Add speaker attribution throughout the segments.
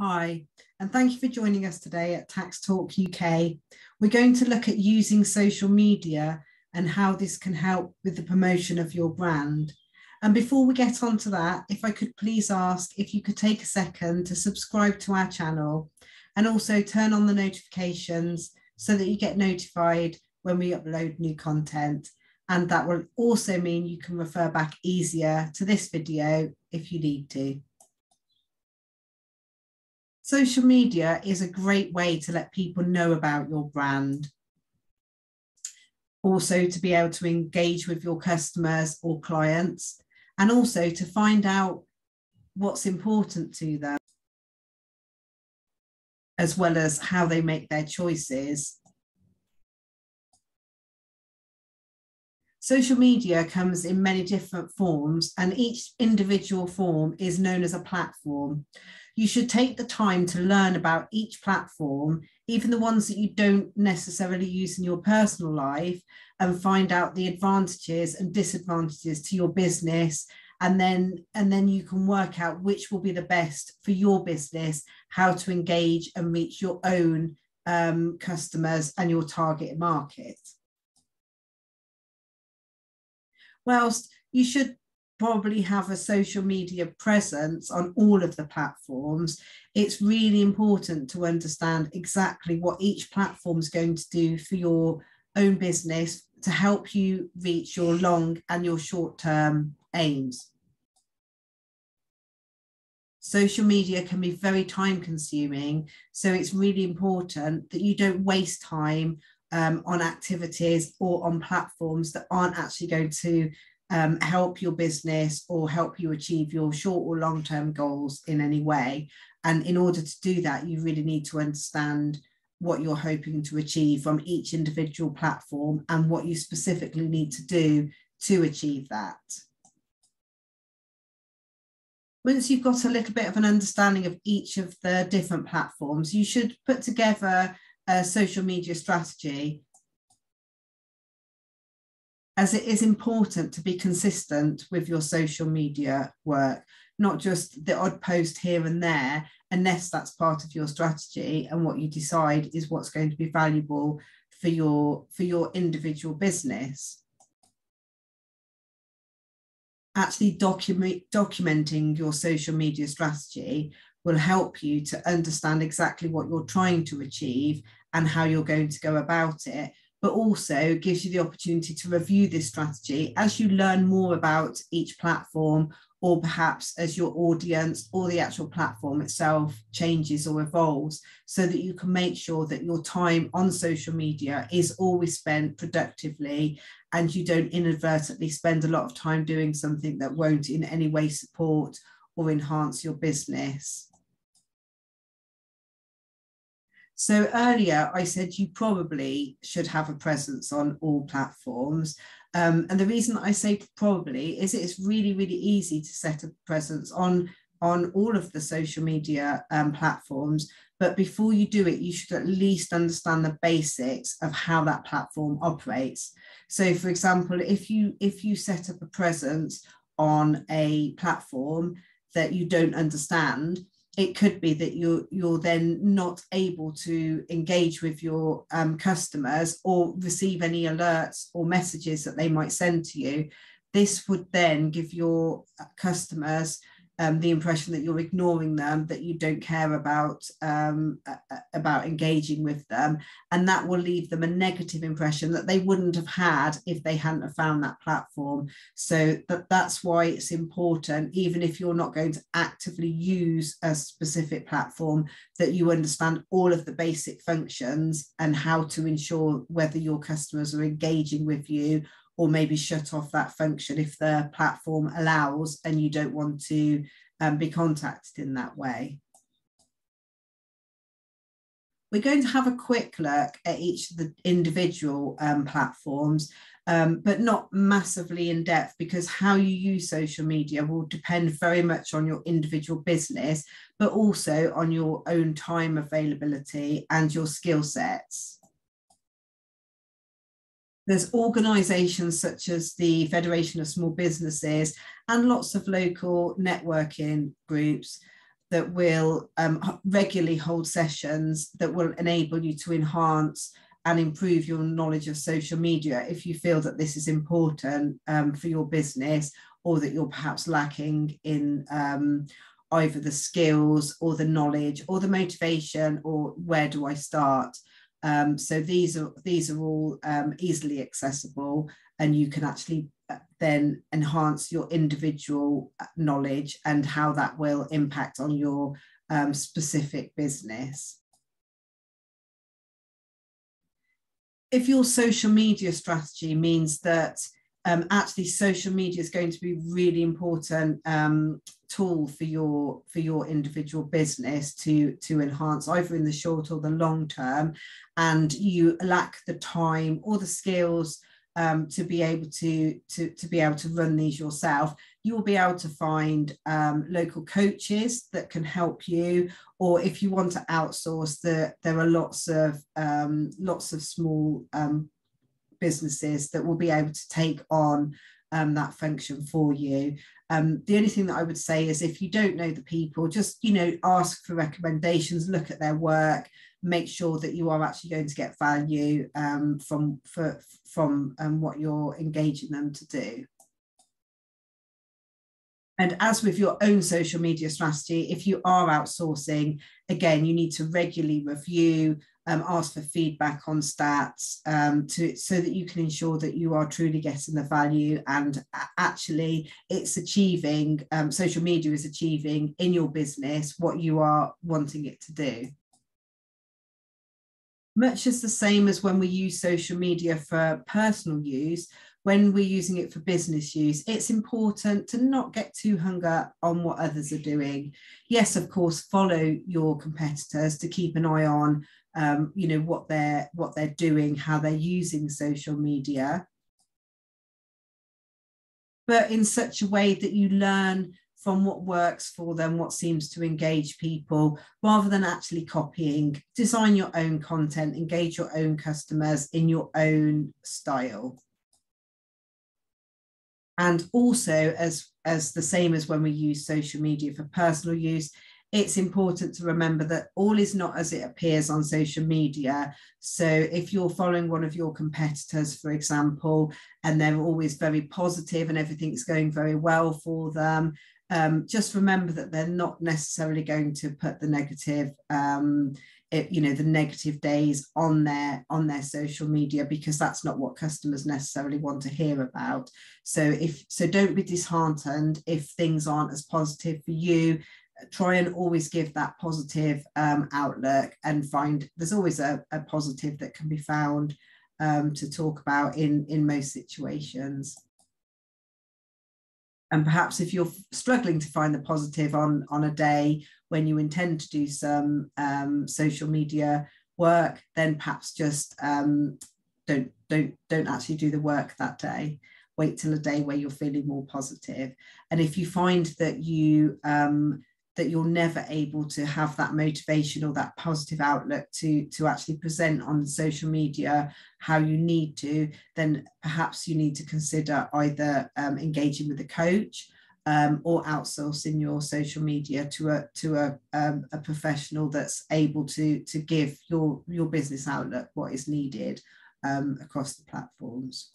Speaker 1: Hi, and thank you for joining us today at Tax Talk UK. We're going to look at using social media and how this can help with the promotion of your brand. And before we get on to that, if I could please ask if you could take a second to subscribe to our channel and also turn on the notifications so that you get notified when we upload new content. And that will also mean you can refer back easier to this video if you need to. Social media is a great way to let people know about your brand. Also, to be able to engage with your customers or clients, and also to find out what's important to them, as well as how they make their choices. Social media comes in many different forms, and each individual form is known as a platform you should take the time to learn about each platform, even the ones that you don't necessarily use in your personal life, and find out the advantages and disadvantages to your business. And then, and then you can work out which will be the best for your business, how to engage and reach your own um, customers and your target market. Whilst you should probably have a social media presence on all of the platforms, it's really important to understand exactly what each platform is going to do for your own business to help you reach your long and your short term aims. Social media can be very time consuming, so it's really important that you don't waste time um, on activities or on platforms that aren't actually going to um, help your business or help you achieve your short or long term goals in any way. And in order to do that, you really need to understand what you're hoping to achieve from each individual platform and what you specifically need to do to achieve that. Once you've got a little bit of an understanding of each of the different platforms, you should put together a social media strategy as it is important to be consistent with your social media work, not just the odd post here and there, unless that's part of your strategy and what you decide is what's going to be valuable for your for your individual business. Actually document documenting your social media strategy will help you to understand exactly what you're trying to achieve and how you're going to go about it but also gives you the opportunity to review this strategy as you learn more about each platform or perhaps as your audience or the actual platform itself changes or evolves so that you can make sure that your time on social media is always spent productively and you don't inadvertently spend a lot of time doing something that won't in any way support or enhance your business. So earlier I said you probably should have a presence on all platforms. Um, and the reason I say probably is it's really, really easy to set a presence on, on all of the social media um, platforms. But before you do it, you should at least understand the basics of how that platform operates. So for example, if you if you set up a presence on a platform that you don't understand, it could be that you're you're then not able to engage with your um, customers or receive any alerts or messages that they might send to you. This would then give your customers um, the impression that you're ignoring them, that you don't care about um, about engaging with them, and that will leave them a negative impression that they wouldn't have had if they hadn't have found that platform. So that, that's why it's important, even if you're not going to actively use a specific platform, that you understand all of the basic functions and how to ensure whether your customers are engaging with you or maybe shut off that function if the platform allows and you don't want to um, be contacted in that way. We're going to have a quick look at each of the individual um, platforms, um, but not massively in depth because how you use social media will depend very much on your individual business, but also on your own time availability and your skill sets. There's organisations such as the Federation of Small Businesses and lots of local networking groups that will um, regularly hold sessions that will enable you to enhance and improve your knowledge of social media if you feel that this is important um, for your business or that you're perhaps lacking in um, either the skills or the knowledge or the motivation or where do I start. Um, so these are these are all um, easily accessible and you can actually uh, then enhance your individual uh, knowledge and how that will impact on your um, specific business. If your social media strategy means that um, actually social media is going to be really important um, tool for your for your individual business to to enhance either in the short or the long term. And you lack the time or the skills um, to be able to, to to be able to run these yourself. You will be able to find um, local coaches that can help you or if you want to outsource the, there are lots of um, lots of small um, businesses that will be able to take on um, that function for you. Um, the only thing that I would say is if you don't know the people, just you know ask for recommendations, look at their work, make sure that you are actually going to get value um, from for, from um, what you're engaging them to do. And as with your own social media strategy, if you are outsourcing, again, you need to regularly review um, ask for feedback on stats um, to so that you can ensure that you are truly getting the value and actually it's achieving um, social media is achieving in your business what you are wanting it to do. Much as the same as when we use social media for personal use when we're using it for business use, it's important to not get too hung up on what others are doing. Yes, of course, follow your competitors to keep an eye on um, you know what they're what they're doing how they're using social media. But in such a way that you learn from what works for them what seems to engage people rather than actually copying. Design your own content engage your own customers in your own style and also as as the same as when we use social media for personal use it's important to remember that all is not as it appears on social media. So if you're following one of your competitors, for example, and they're always very positive and everything's going very well for them, um, just remember that they're not necessarily going to put the negative um, you know the negative days on their on their social media because that's not what customers necessarily want to hear about. So if so don't be disheartened if things aren't as positive for you. Try and always give that positive um, outlook and find there's always a, a, positive that can be found um, to talk about in in most situations and perhaps if you're struggling to find the positive on on a day when you intend to do some um, social media work then perhaps just um, don't don't don't actually do the work that day. Wait till a day where you're feeling more positive. And if you find that you um, that you're never able to have that motivation or that positive outlook to to actually present on social media how you need to then perhaps you need to consider either um, engaging with a coach um, or outsourcing your social media to a to a, um, a professional that's able to to give your your business outlook what is needed um, across the platforms.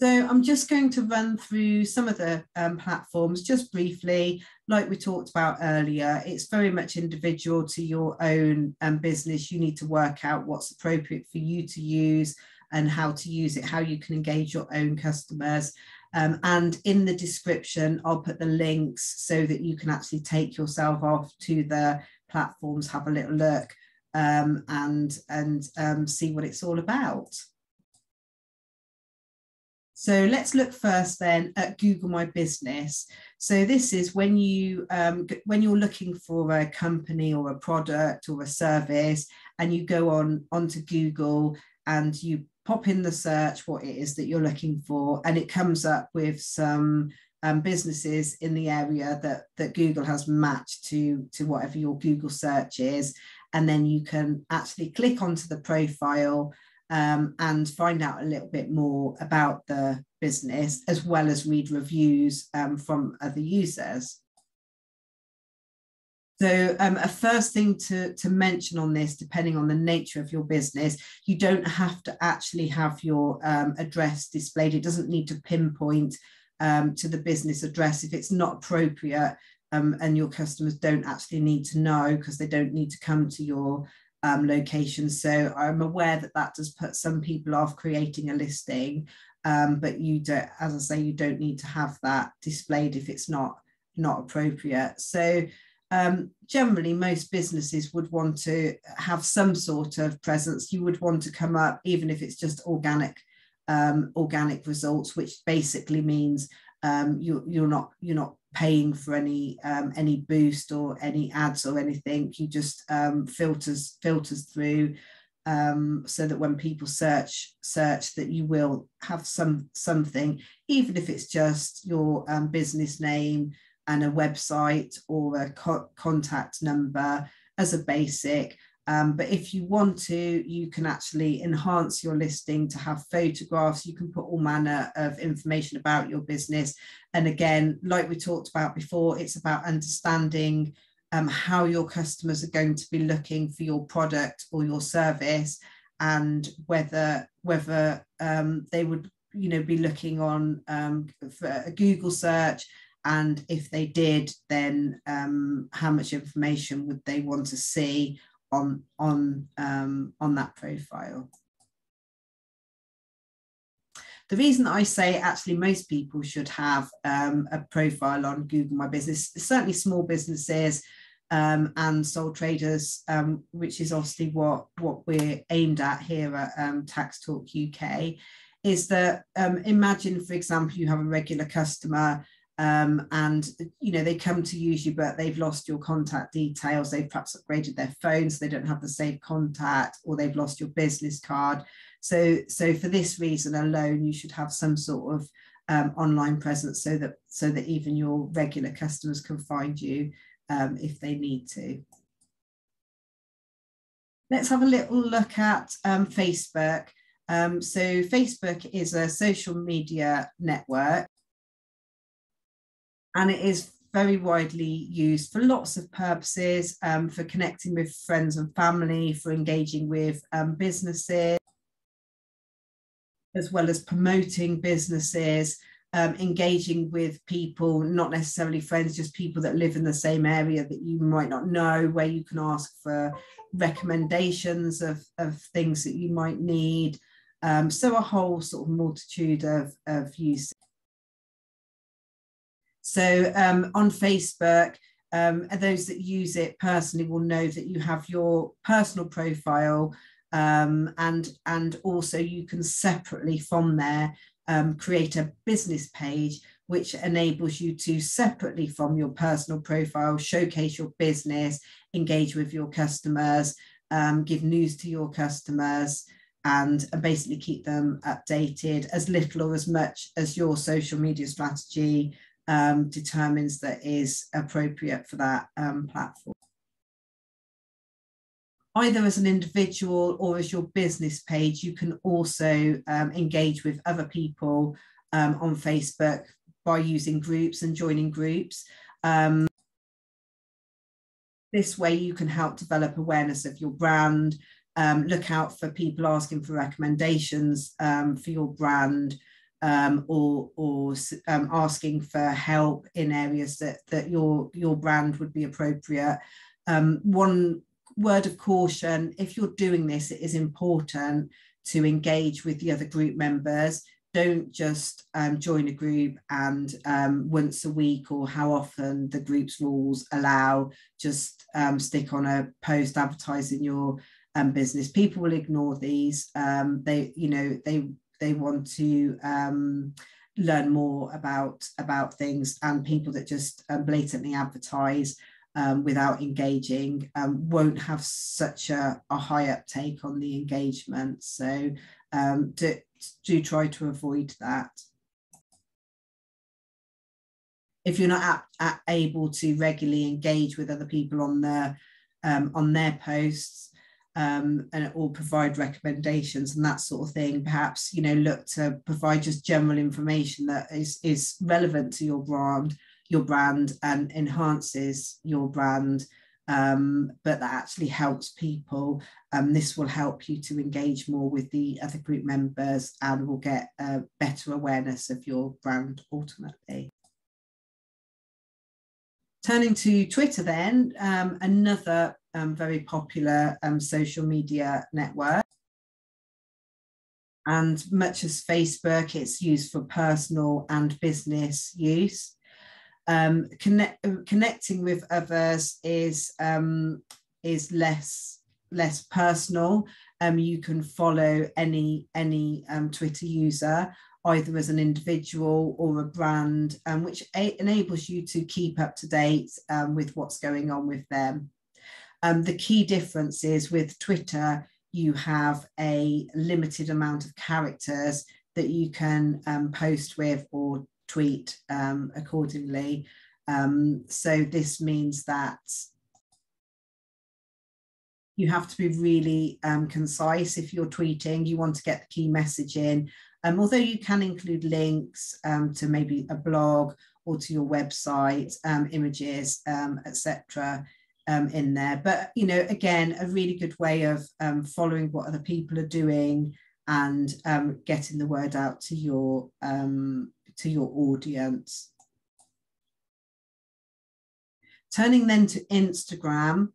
Speaker 1: So I'm just going to run through some of the um, platforms just briefly. Like we talked about earlier, it's very much individual to your own um, business. You need to work out what's appropriate for you to use and how to use it, how you can engage your own customers. Um, and in the description, I'll put the links so that you can actually take yourself off to the platforms, have a little look um, and, and um, see what it's all about. So let's look first then at Google My Business. So this is when you um, when you're looking for a company or a product or a service, and you go on onto Google and you pop in the search what it is that you're looking for, and it comes up with some um, businesses in the area that that Google has matched to to whatever your Google search is, and then you can actually click onto the profile um, and find out a little bit more about the business as well as read reviews um, from other users. So um, a first thing to, to mention on this, depending on the nature of your business, you don't have to actually have your um, address displayed. It doesn't need to pinpoint um, to the business address if it's not appropriate um, and your customers don't actually need to know because they don't need to come to your um, location. So I'm aware that that does put some people off creating a listing, um, but you don't, as I say, you don't need to have that displayed if it's not not appropriate. So um, generally most businesses would want to have some sort of presence. You would want to come up, even if it's just organic, um, organic results, which basically means um, you, you're not you're not paying for any um, any boost or any ads or anything. You just um, filters filters through um, so that when people search search that you will have some something, even if it's just your um, business name, and a website or a co contact number as a basic. Um, but if you want to, you can actually enhance your listing to have photographs. You can put all manner of information about your business. And again, like we talked about before, it's about understanding um, how your customers are going to be looking for your product or your service and whether whether um, they would you know be looking on um, for a Google search and if they did then um, how much information would they want to see on on um, on that profile. The reason I say actually most people should have um, a profile on Google My Business, certainly small businesses um, and sole traders, um, which is obviously what, what we're aimed at here at um, Tax Talk UK, is that um, imagine, for example, you have a regular customer um, and you know they come to use you but they've lost your contact details. They've perhaps upgraded their phone so they don't have the same contact or they've lost your business card. So so for this reason alone you should have some sort of um, online presence so that so that even your regular customers can find you um, if they need to. Let's have a little look at um, facebook. Um, so facebook is a social media network and it is very widely used for lots of purposes um, for connecting with friends and family, for engaging with um, businesses, as well as promoting businesses, um, engaging with people, not necessarily friends, just people that live in the same area that you might not know, where you can ask for recommendations of, of things that you might need. Um, so a whole sort of multitude of, of uses. So um, on Facebook, um, those that use it personally will know that you have your personal profile um, and, and also you can separately from there um, create a business page which enables you to separately from your personal profile showcase your business, engage with your customers, um, give news to your customers, and, and basically keep them updated as little or as much as your social media strategy um, determines that is appropriate for that um, platform. Either as an individual or as your business page, you can also um, engage with other people um, on Facebook by using groups and joining groups. Um, this way you can help develop awareness of your brand, um, look out for people asking for recommendations for your brand, um, or or um, asking for help in areas that that your your brand would be appropriate. Um, one word of caution: if you're doing this, it is important to engage with the other group members. Don't just um, join a group and um, once a week or how often the group's rules allow, just um, stick on a post advertising your business. People will ignore these. they, you know, they they want to um, learn more about about things and people that just um, blatantly advertise um, without engaging um, won't have such a, a, high uptake on the engagement. So um, do, do try to avoid that. If you're not able to regularly engage with other people on their um, on their posts um, and or provide recommendations and that sort of thing. Perhaps you know look to provide just general information that is is relevant to your brand, your brand, and enhances your brand. um, but that actually helps people. Um, this will help you to engage more with the other group members and will get a better awareness of your brand ultimately. Turning to Twitter then, um, another um, very popular um, social media network. And much as Facebook, it's used for personal and business use. Um, connect, connecting with others is um, is less less personal. Um, you can follow any any Twitter user either as an individual or a brand, um, which enables you to keep up to date um, with what's going on with them. Um, the key difference is with Twitter, you have a limited amount of characters that you can um, post with or tweet um, accordingly. Um, so this means that you have to be really concise if you're tweeting, you want to get the key message in. Um, although you can include links um, to maybe a blog or to your website, um, images, etc. Um, in there. But you know, again, a really good way of um, following what other people are doing and um, getting the word out to your um, to your audience. Turning then to Instagram.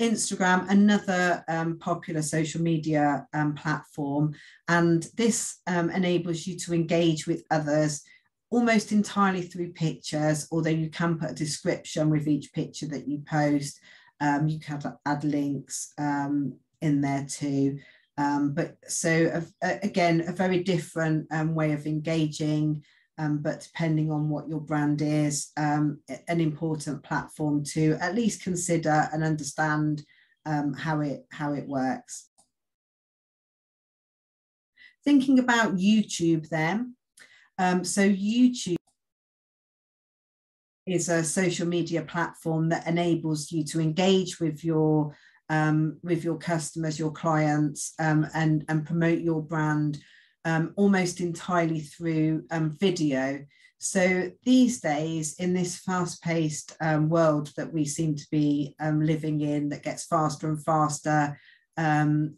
Speaker 1: Instagram, another um, popular social media um, platform, and this enables you to engage with others almost entirely through pictures, although you can put a description with each picture that you post. Um, you can add links um, in there too. Um, but so again, a very different um, way of engaging, um, but depending on what your brand is, um, an important platform to at least consider and understand how it how it works. Thinking about YouTube then, so YouTube is a social media platform that enables you to engage with your um, with your customers, your clients, um, and and promote your brand um, almost entirely through um, video. So these days, in this fast-paced um, world that we seem to be um, living in, that gets faster and faster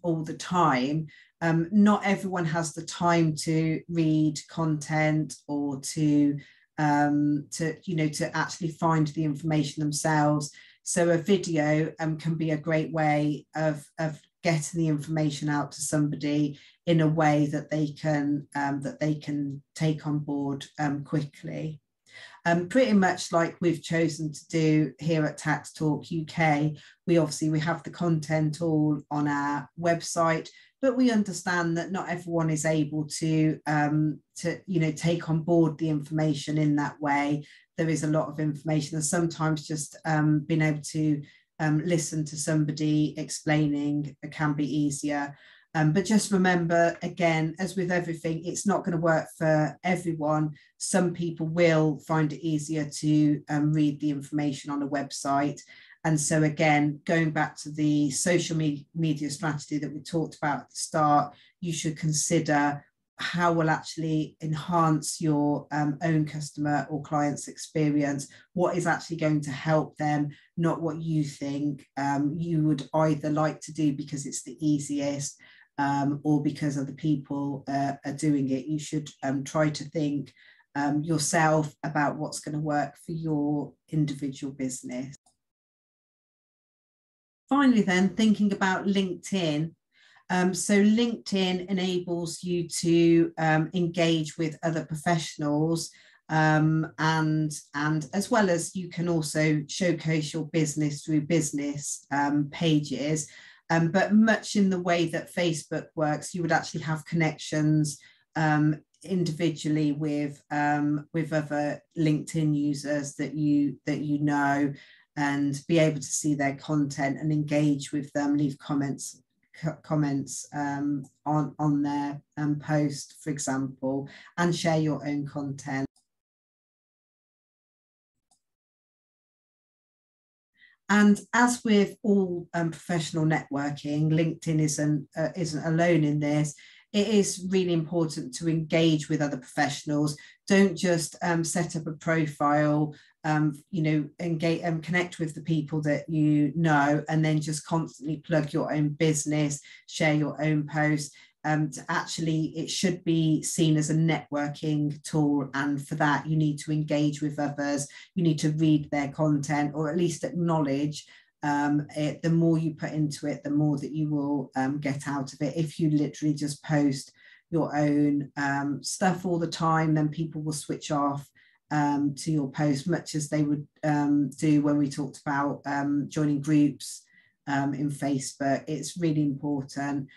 Speaker 1: all the time, not everyone has the time to read content or to um, to you know to actually find the information themselves. So a video um, can be a great way of of getting the information out to somebody in a way that they can um, that they can take on board um, quickly. Um, pretty much like we've chosen to do here at Tax Talk UK, we obviously we have the content all on our website, but we understand that not everyone is able to um, to you know take on board the information in that way there is a lot of information and sometimes just um, being able to um, listen to somebody explaining it can be easier. Um, but just remember again as with everything it's not going to work for everyone. Some people will find it easier to um, read the information on a website. And so again, going back to the social me media strategy that we talked about at the start, you should consider how will actually enhance your um, own customer or client's experience? What is actually going to help them? Not what you think um, you would either like to do because it's the easiest um, or because other people uh, are doing it. You should um, try to think um, yourself about what's going to work for your individual business. Finally, then thinking about LinkedIn. Um, so LinkedIn enables you to um, engage with other professionals um, and and as well as you can also showcase your business through business um, pages. Um, but much in the way that Facebook works, you would actually have connections um, individually with with other LinkedIn users that you that you know and be able to see their content and engage with them, leave comments comments um, on, on their um, post, for example, and share your own content. And as with all um, professional networking, LinkedIn isn't, uh, isn't alone in this. It is really important to engage with other professionals. Don't just um, set up a profile, um, you know, engage and um, connect with the people that you know, and then just constantly plug your own business, share your own posts. Um, actually, it should be seen as a networking tool. And for that, you need to engage with others. You need to read their content or at least acknowledge um, it, the more you put into it, the more that you will um, get out of it. If you literally just post your own um, stuff all the time, then people will switch off um, to your post, much as they would um, do when we talked about um, joining groups in Facebook. It's really important.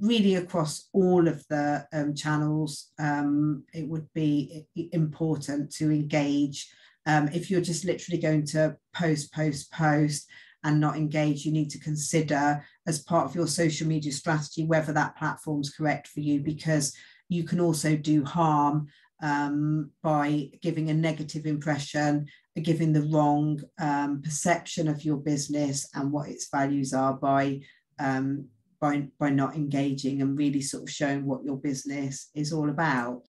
Speaker 1: really across all of the channels, it would be important to engage. if you're just literally going to post, post, post, and not engage, you need to consider as part of your social media strategy whether that platform is correct for you because you can also do harm um, by giving a negative impression, giving the wrong um, perception of your business and what its values are by, um, by, by not engaging and really sort of showing what your business is all about.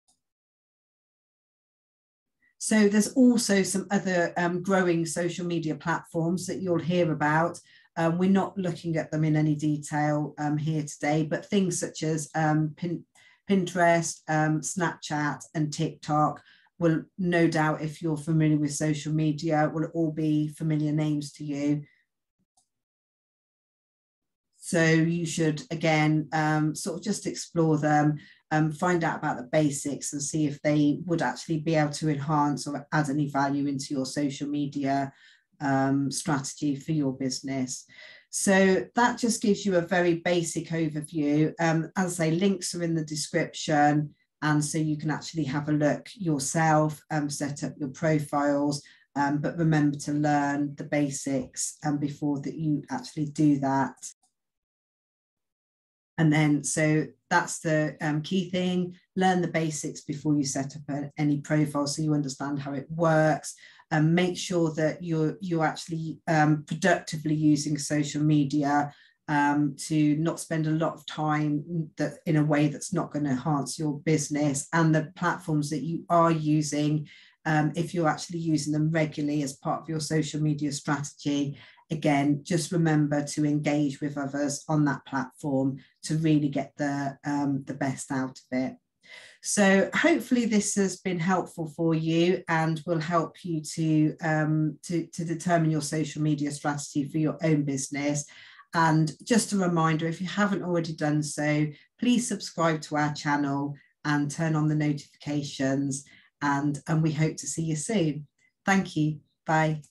Speaker 1: So there's also some other um, growing social media platforms that you'll hear about. Um, we're not looking at them in any detail um, here today, but things such as um, Pin Pinterest, um, Snapchat, and TikTok will no doubt, if you're familiar with social media, will all be familiar names to you. So you should, again, um, sort of just explore them um, find out about the basics and see if they would actually be able to enhance or add any value into your social media um, strategy for your business. So that just gives you a very basic overview. Um, as I say, links are in the description. And so you can actually have a look yourself, um, set up your profiles, um, but remember to learn the basics um, before that you actually do that. And then, so that's the um, key thing. Learn the basics before you set up a, any profile so you understand how it works. And make sure that you're, you're actually um, productively using social media um, to not spend a lot of time that in a way that's not going to enhance your business and the platforms that you are using um, if you're actually using them regularly as part of your social media strategy again, just remember to engage with others on that platform to really get the, um, the best out of it. So hopefully this has been helpful for you and will help you to, um, to, to determine your social media strategy for your own business. And just a reminder, if you haven't already done so, please subscribe to our channel and turn on the notifications. And, and we hope to see you soon. Thank you. Bye.